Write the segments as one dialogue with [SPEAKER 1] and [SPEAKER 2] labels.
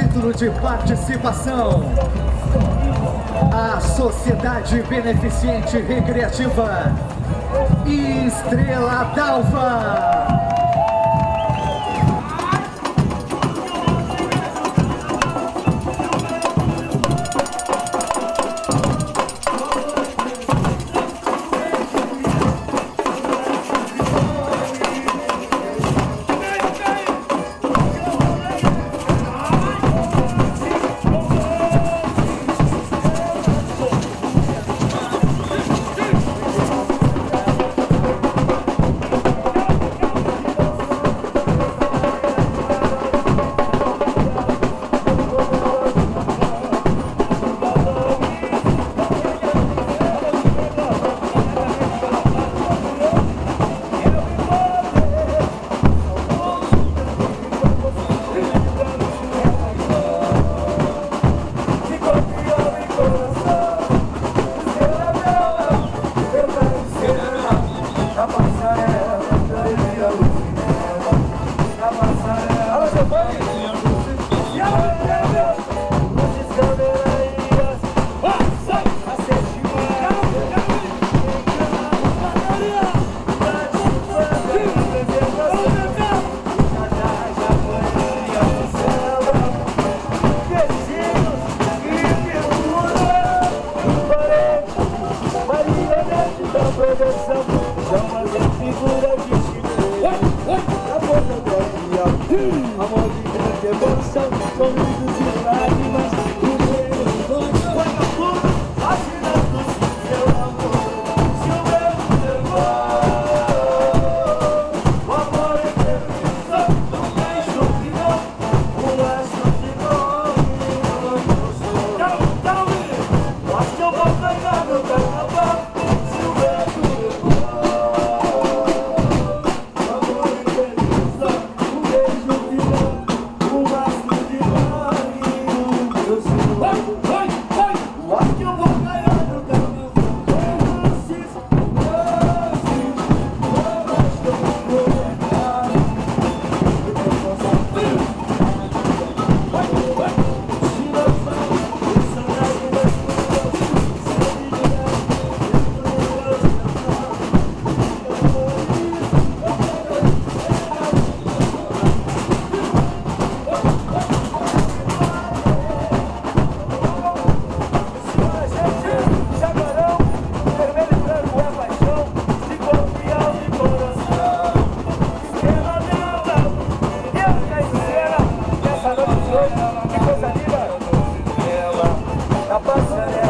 [SPEAKER 1] ano de participação. A Sociedade Beneficente Recreativa Estrela d'Alva. Produção.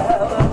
[SPEAKER 1] Hello.